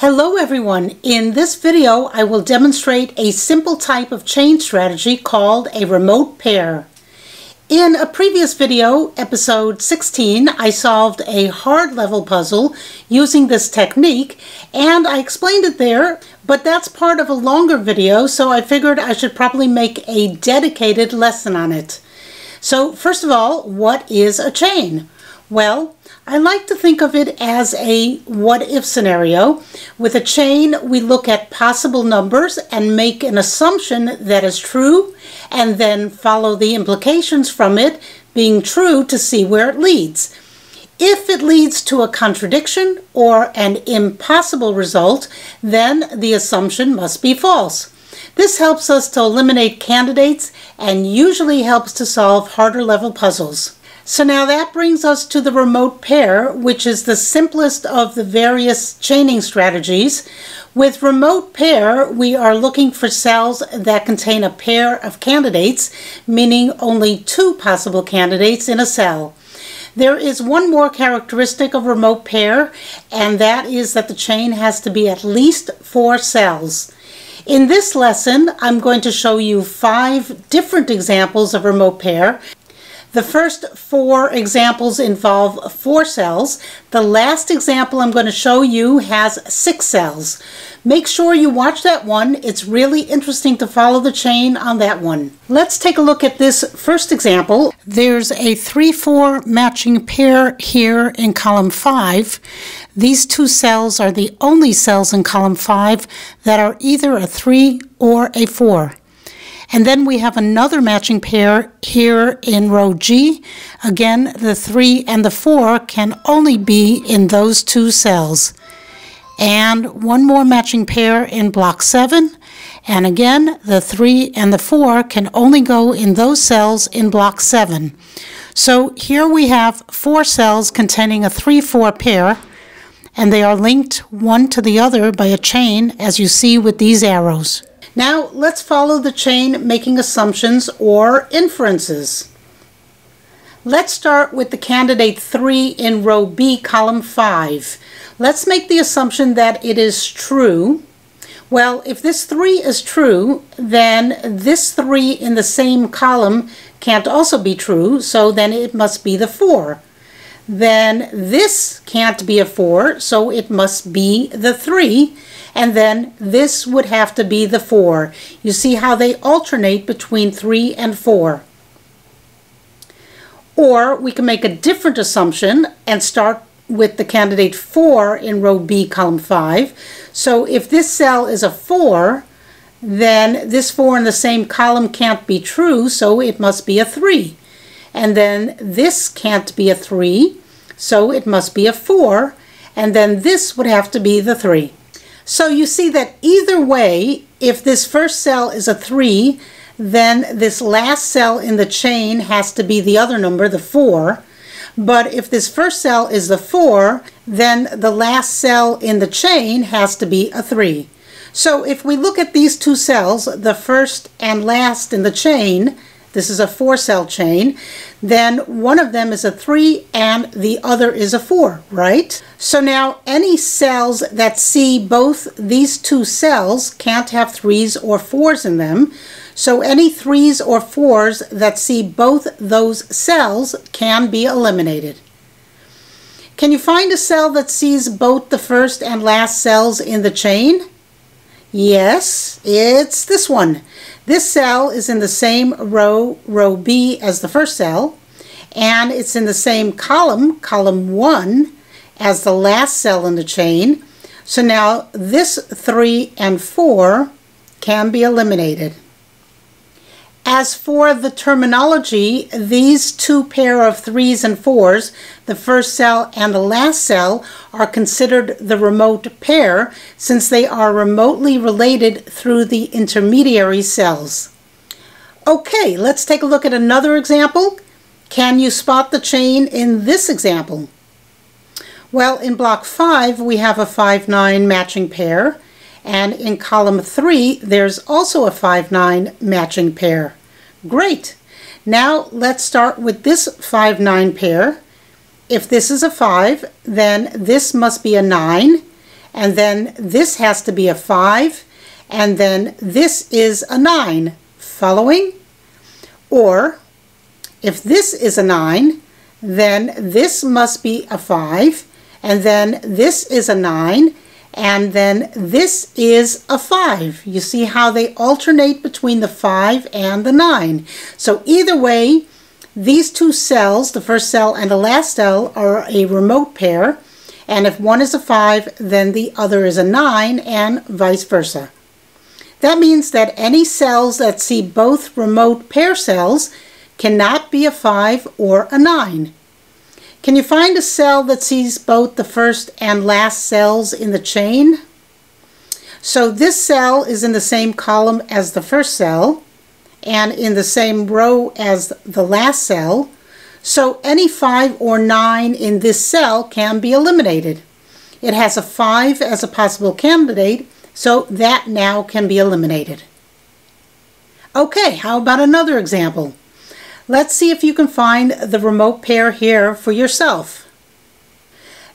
Hello everyone! In this video I will demonstrate a simple type of chain strategy called a remote pair. In a previous video, episode 16, I solved a hard level puzzle using this technique and I explained it there, but that's part of a longer video so I figured I should probably make a dedicated lesson on it. So first of all, what is a chain? Well, I like to think of it as a what if scenario. With a chain, we look at possible numbers and make an assumption that is true, and then follow the implications from it being true to see where it leads. If it leads to a contradiction or an impossible result, then the assumption must be false. This helps us to eliminate candidates and usually helps to solve harder level puzzles. So now that brings us to the remote pair, which is the simplest of the various chaining strategies. With remote pair, we are looking for cells that contain a pair of candidates, meaning only two possible candidates in a cell. There is one more characteristic of remote pair, and that is that the chain has to be at least four cells. In this lesson, I'm going to show you five different examples of remote pair the first four examples involve four cells. The last example I'm going to show you has six cells. Make sure you watch that one. It's really interesting to follow the chain on that one. Let's take a look at this first example. There's a 3-4 matching pair here in column 5. These two cells are the only cells in column 5 that are either a 3 or a 4. And then we have another matching pair here in row G. Again, the 3 and the 4 can only be in those two cells. And one more matching pair in block 7. And again, the 3 and the 4 can only go in those cells in block 7. So here we have four cells containing a 3-4 pair, and they are linked one to the other by a chain, as you see with these arrows. Now let's follow the chain making assumptions or inferences. Let's start with the candidate 3 in row B, column 5. Let's make the assumption that it is true. Well, if this 3 is true, then this 3 in the same column can't also be true, so then it must be the 4. Then this can't be a 4, so it must be the 3 and then this would have to be the 4. You see how they alternate between 3 and 4. Or we can make a different assumption and start with the candidate 4 in row B, column 5. So if this cell is a 4, then this 4 in the same column can't be true, so it must be a 3. And then this can't be a 3, so it must be a 4. And then this would have to be the 3. So you see that either way, if this first cell is a 3, then this last cell in the chain has to be the other number, the 4. But if this first cell is the 4, then the last cell in the chain has to be a 3. So if we look at these two cells, the first and last in the chain, this is a four cell chain, then one of them is a three and the other is a four, right? So now any cells that see both these two cells can't have threes or fours in them. So any threes or fours that see both those cells can be eliminated. Can you find a cell that sees both the first and last cells in the chain? Yes, it's this one. This cell is in the same row, row B, as the first cell, and it's in the same column, column 1, as the last cell in the chain. So now this 3 and 4 can be eliminated. As for the terminology, these two pair of threes and fours, the first cell and the last cell, are considered the remote pair since they are remotely related through the intermediary cells. Okay, let's take a look at another example. Can you spot the chain in this example? Well, in block 5 we have a 5-9 matching pair and in column 3, there's also a 5-9 matching pair. Great! Now let's start with this 5-9 pair. If this is a 5, then this must be a 9, and then this has to be a 5, and then this is a 9. Following? Or, if this is a 9, then this must be a 5, and then this is a 9, and then this is a 5. You see how they alternate between the 5 and the 9. So either way, these two cells, the first cell and the last cell, are a remote pair, and if one is a 5, then the other is a 9, and vice versa. That means that any cells that see both remote pair cells cannot be a 5 or a 9. Can you find a cell that sees both the first and last cells in the chain? So this cell is in the same column as the first cell and in the same row as the last cell. So any 5 or 9 in this cell can be eliminated. It has a 5 as a possible candidate, so that now can be eliminated. Okay, how about another example? Let's see if you can find the remote pair here for yourself.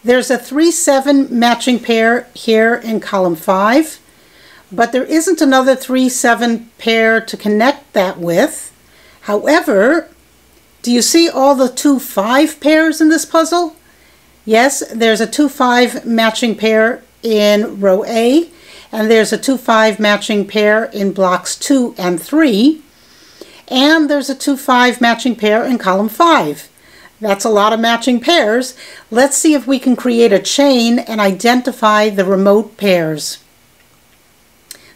There's a 3-7 matching pair here in column 5, but there isn't another 3-7 pair to connect that with. However, do you see all the 2-5 pairs in this puzzle? Yes, there's a 2-5 matching pair in row A, and there's a 2-5 matching pair in blocks 2 and 3 and there's a 2-5 matching pair in column 5. That's a lot of matching pairs. Let's see if we can create a chain and identify the remote pairs.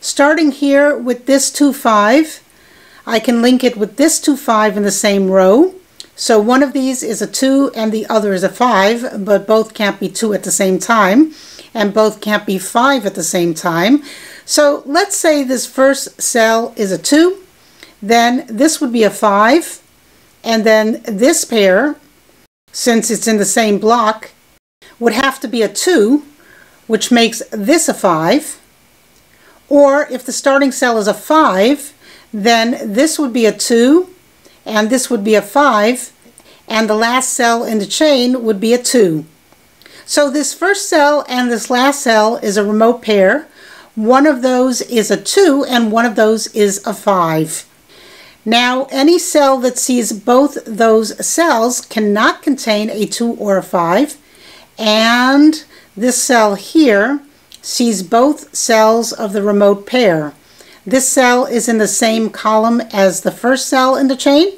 Starting here with this 2-5, I can link it with this 2-5 in the same row. So one of these is a 2 and the other is a 5, but both can't be 2 at the same time, and both can't be 5 at the same time. So let's say this first cell is a 2, then this would be a 5, and then this pair, since it's in the same block, would have to be a 2, which makes this a 5. Or if the starting cell is a 5, then this would be a 2, and this would be a 5, and the last cell in the chain would be a 2. So this first cell and this last cell is a remote pair. One of those is a 2 and one of those is a 5. Now, any cell that sees both those cells cannot contain a 2 or a 5, and this cell here sees both cells of the remote pair. This cell is in the same column as the first cell in the chain,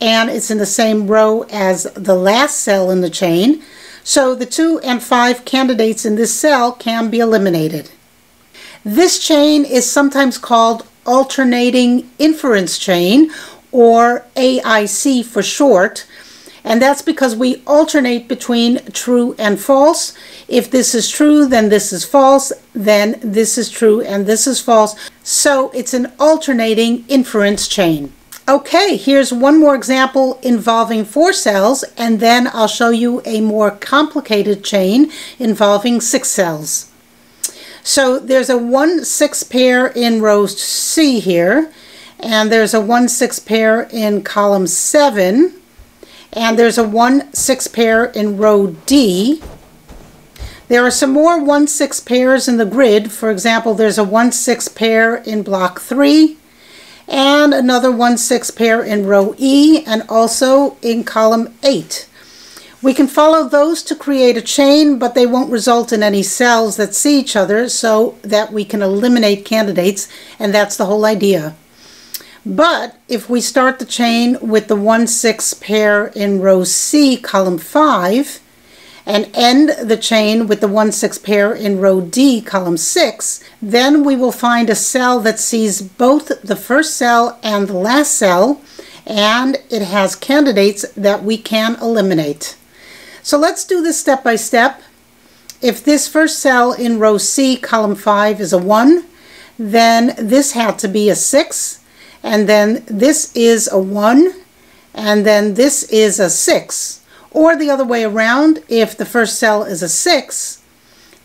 and it's in the same row as the last cell in the chain, so the 2 and 5 candidates in this cell can be eliminated. This chain is sometimes called alternating inference chain, or AIC for short, and that's because we alternate between true and false. If this is true, then this is false, then this is true and this is false. So it's an alternating inference chain. Okay, here's one more example involving four cells, and then I'll show you a more complicated chain involving six cells. So there's a 1-6 pair in row C here, and there's a 1-6 pair in column 7, and there's a 1-6 pair in row D. There are some more 1-6 pairs in the grid. For example, there's a 1-6 pair in block 3, and another 1-6 pair in row E, and also in column 8. We can follow those to create a chain, but they won't result in any cells that see each other so that we can eliminate candidates, and that's the whole idea. But if we start the chain with the 1-6 pair in row C, column 5, and end the chain with the 1-6 pair in row D, column 6, then we will find a cell that sees both the first cell and the last cell, and it has candidates that we can eliminate. So let's do this step by step. If this first cell in row C, column 5, is a 1, then this had to be a 6, and then this is a 1, and then this is a 6. Or the other way around, if the first cell is a 6,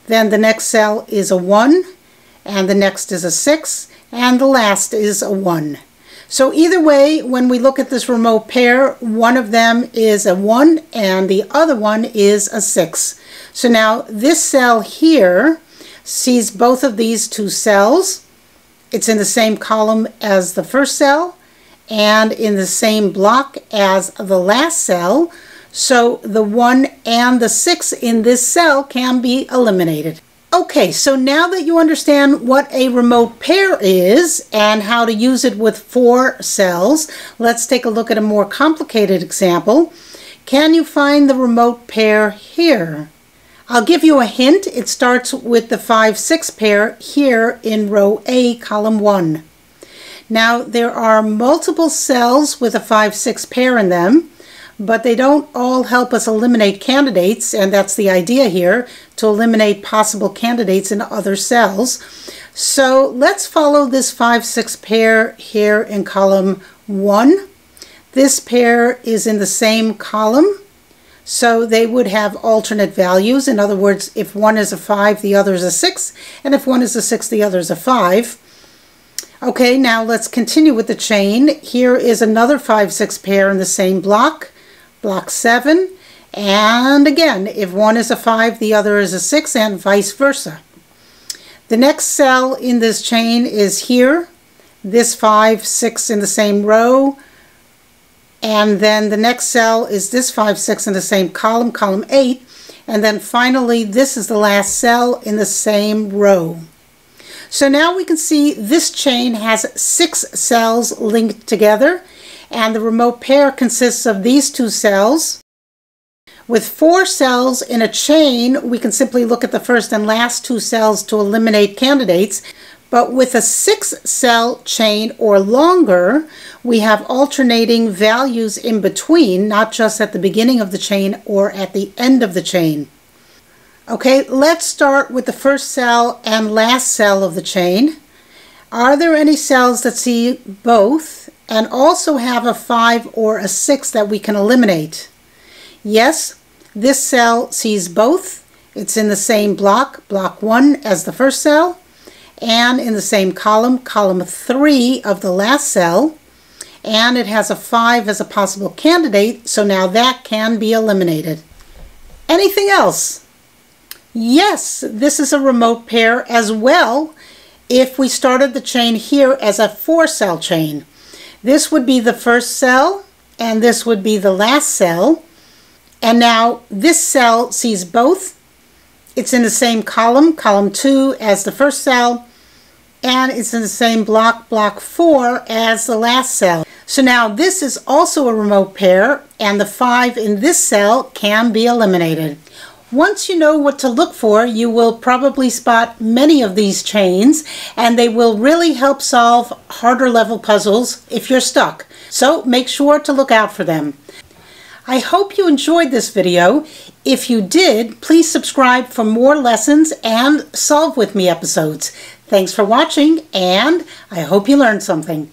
then the next cell is a 1, and the next is a 6, and the last is a 1. So either way, when we look at this remote pair, one of them is a 1 and the other one is a 6. So now this cell here sees both of these two cells. It's in the same column as the first cell and in the same block as the last cell. So the 1 and the 6 in this cell can be eliminated. Okay, so now that you understand what a remote pair is and how to use it with four cells, let's take a look at a more complicated example. Can you find the remote pair here? I'll give you a hint. It starts with the 5-6 pair here in row A, column 1. Now, there are multiple cells with a 5-6 pair in them, but they don't all help us eliminate candidates, and that's the idea here, to eliminate possible candidates in other cells. So let's follow this 5-6 pair here in column 1. This pair is in the same column so they would have alternate values. In other words, if one is a 5, the other is a 6, and if one is a 6, the other is a 5. Okay, now let's continue with the chain. Here is another 5-6 pair in the same block, block 7. And again, if one is a 5, the other is a 6, and vice versa. The next cell in this chain is here. This 5, 6 in the same row, and then the next cell is this 5, 6 in the same column, column 8. And then finally, this is the last cell in the same row. So now we can see this chain has six cells linked together, and the remote pair consists of these two cells. With four cells in a chain, we can simply look at the first and last two cells to eliminate candidates. But with a six cell chain or longer, we have alternating values in between, not just at the beginning of the chain or at the end of the chain. Okay, let's start with the first cell and last cell of the chain. Are there any cells that see both and also have a 5 or a 6 that we can eliminate? Yes, this cell sees both. It's in the same block, block 1, as the first cell and in the same column, column 3 of the last cell, and it has a 5 as a possible candidate, so now that can be eliminated. Anything else? Yes, this is a remote pair as well if we started the chain here as a four-cell chain. This would be the first cell, and this would be the last cell. And now this cell sees both. It's in the same column, column 2, as the first cell, and it's in the same block, block 4, as the last cell. So now this is also a remote pair, and the 5 in this cell can be eliminated. Once you know what to look for, you will probably spot many of these chains, and they will really help solve harder level puzzles if you're stuck. So make sure to look out for them. I hope you enjoyed this video. If you did, please subscribe for more lessons and Solve With Me episodes. Thanks for watching, and I hope you learned something.